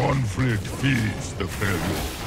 Conflict feeds the failure.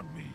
Outrun me.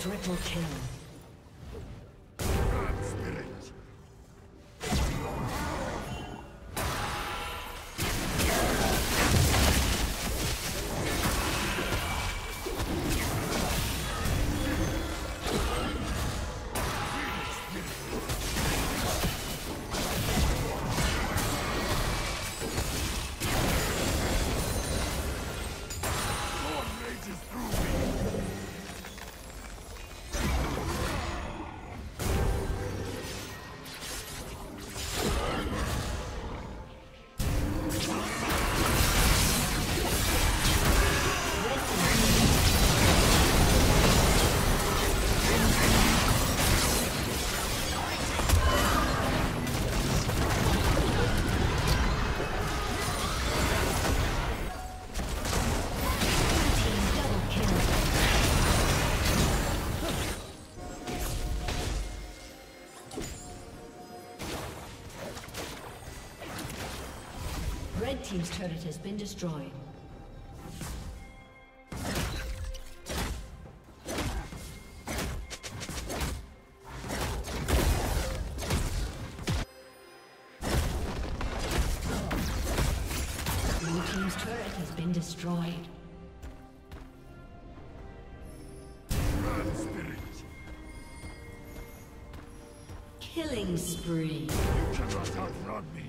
Triple kill. Team's turret has been destroyed. Blue team's turret has been destroyed. Killing spree. You cannot outrun me.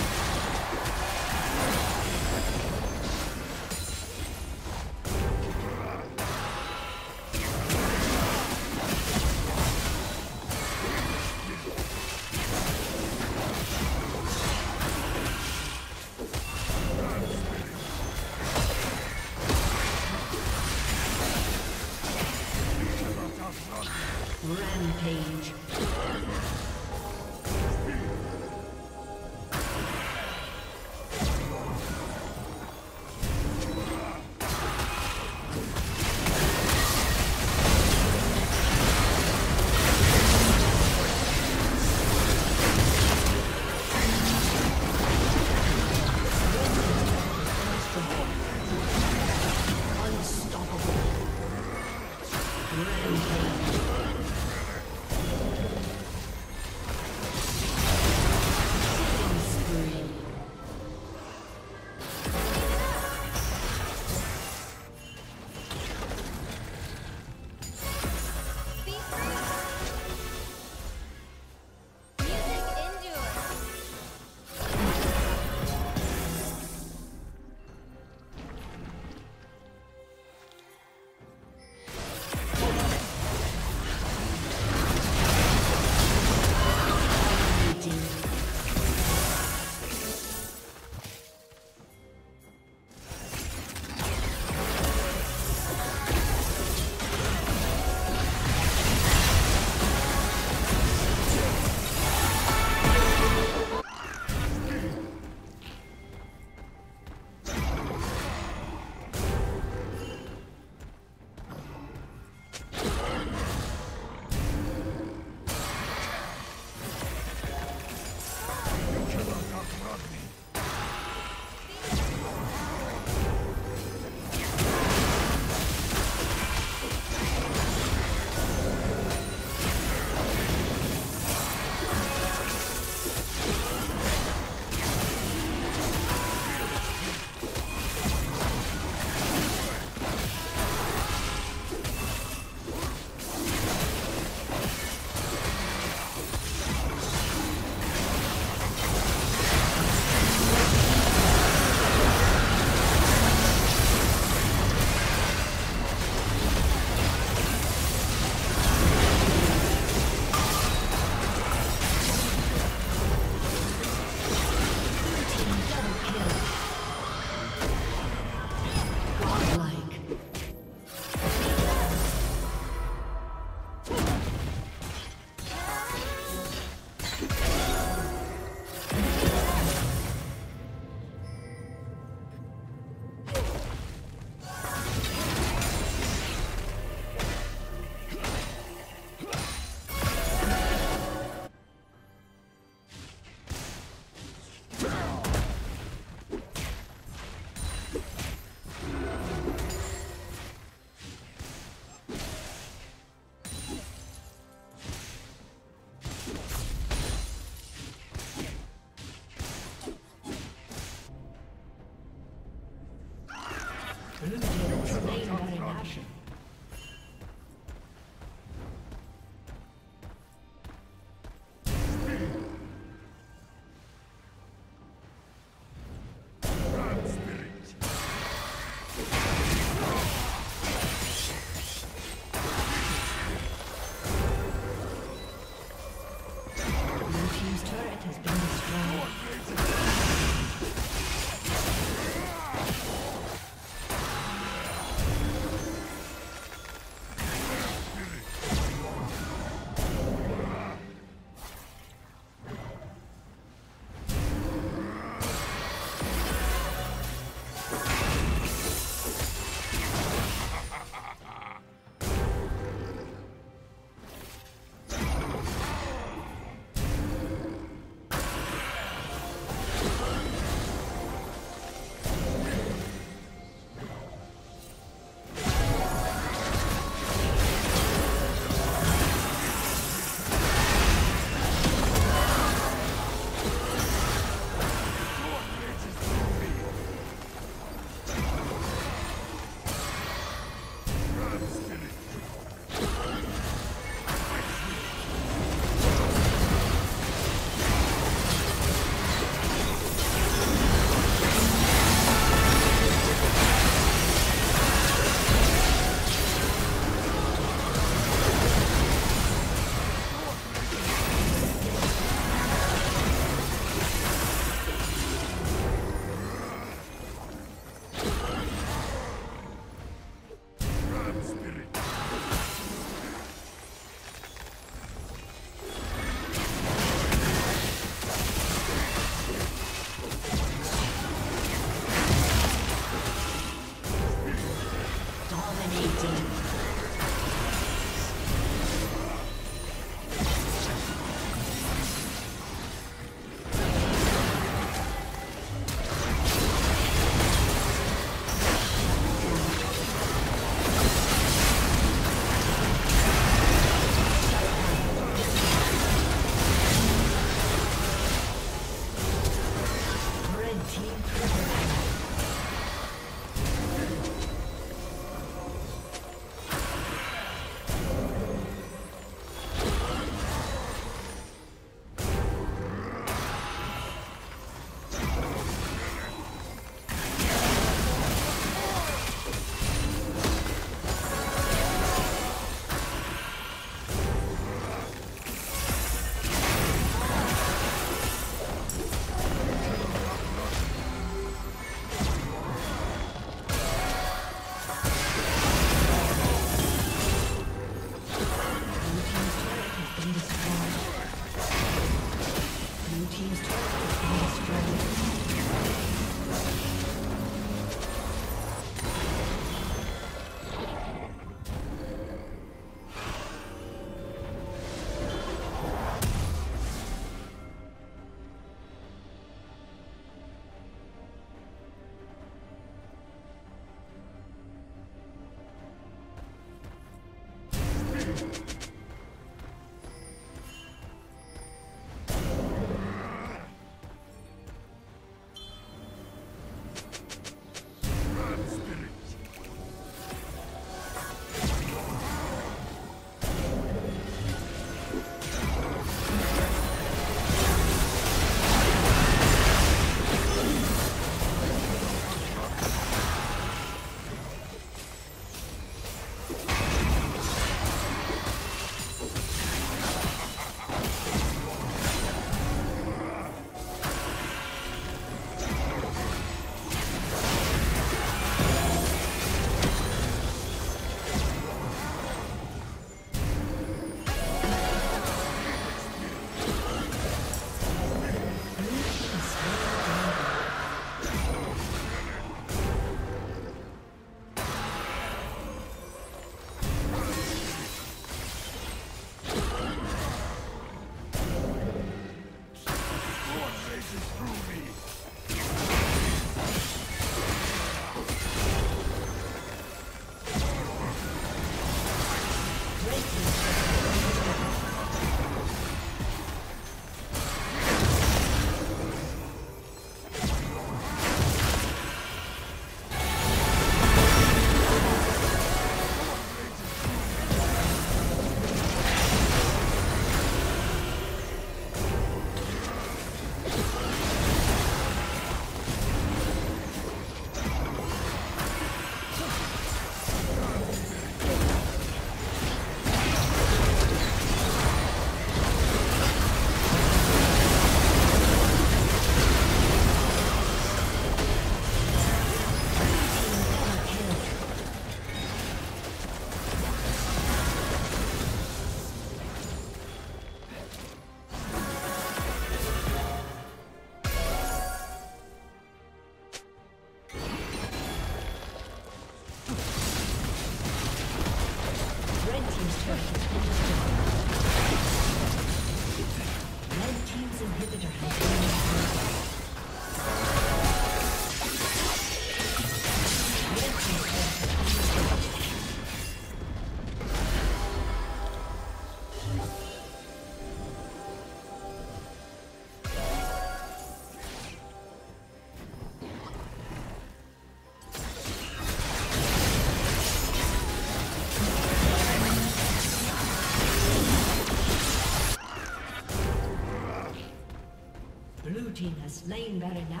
Slain Baron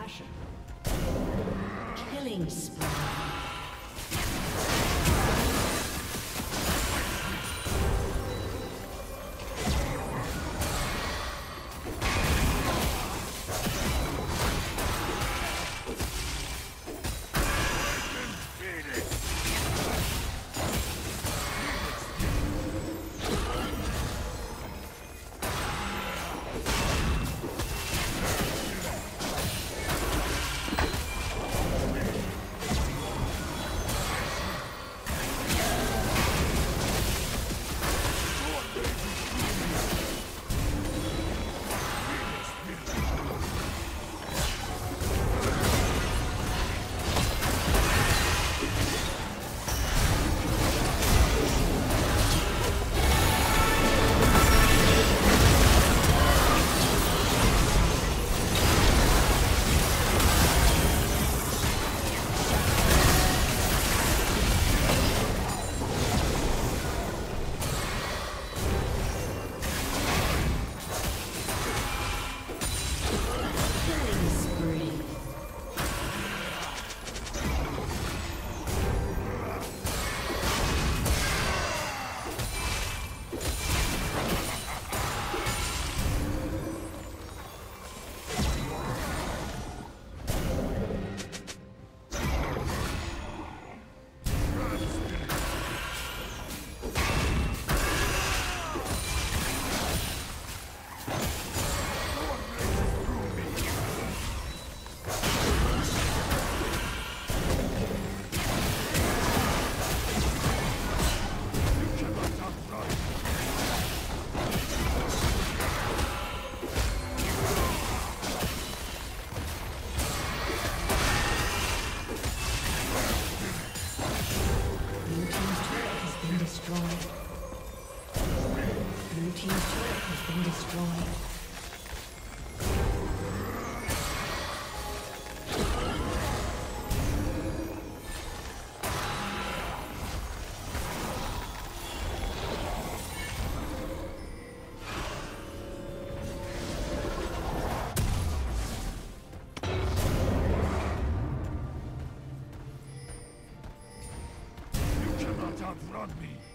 outrun me.